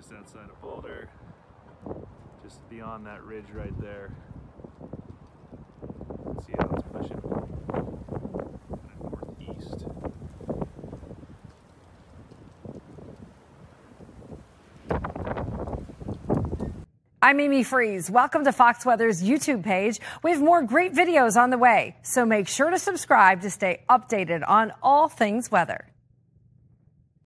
just outside of Boulder, just beyond that ridge right there. See how it's pushing northeast. I'm Amy Freeze. Welcome to Fox Weather's YouTube page. We have more great videos on the way, so make sure to subscribe to stay updated on all things weather.